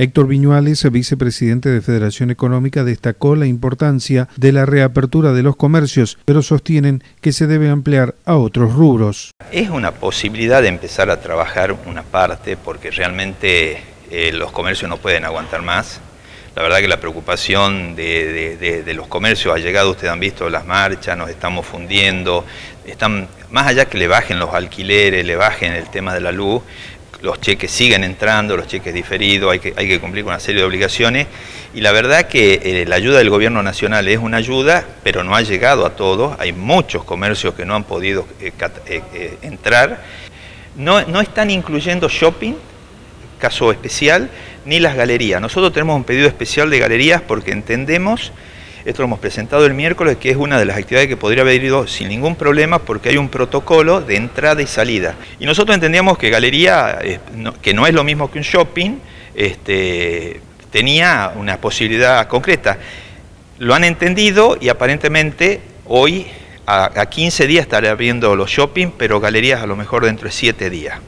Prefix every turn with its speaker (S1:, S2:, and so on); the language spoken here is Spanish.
S1: Héctor Viñuales, vicepresidente de Federación Económica, destacó la importancia de la reapertura de los comercios, pero sostienen que se debe ampliar a otros rubros.
S2: Es una posibilidad de empezar a trabajar una parte porque realmente eh, los comercios no pueden aguantar más. La verdad que la preocupación de, de, los comercios ha llegado, ustedes han visto las marchas, nos estamos fundiendo, están, más allá que le bajen los alquileres, le bajen el tema de la luz, los cheques siguen entrando, los cheques diferidos, hay que, cumplir con una serie de obligaciones. Y la verdad que eh, la ayuda del gobierno nacional es una ayuda, pero no ha llegado a todos, hay muchos comercios que no han podido eh, eh, entrar, no están incluyendo shopping, caso especial, ni las galerías. Nosotros tenemos un pedido especial de galerías porque entendemos esto lo hemos presentado el miércoles, que es una de las actividades que podría haber ido sin ningún problema porque hay un protocolo de entrada y salida. Y nosotros entendíamos que galería, eh, que no es lo mismo que un shopping, este, tenía una posibilidad concreta. Lo han entendido y aparentemente hoy a, a 15 días estaré abriendo los shopping, pero galerías a lo mejor dentro de 7 días.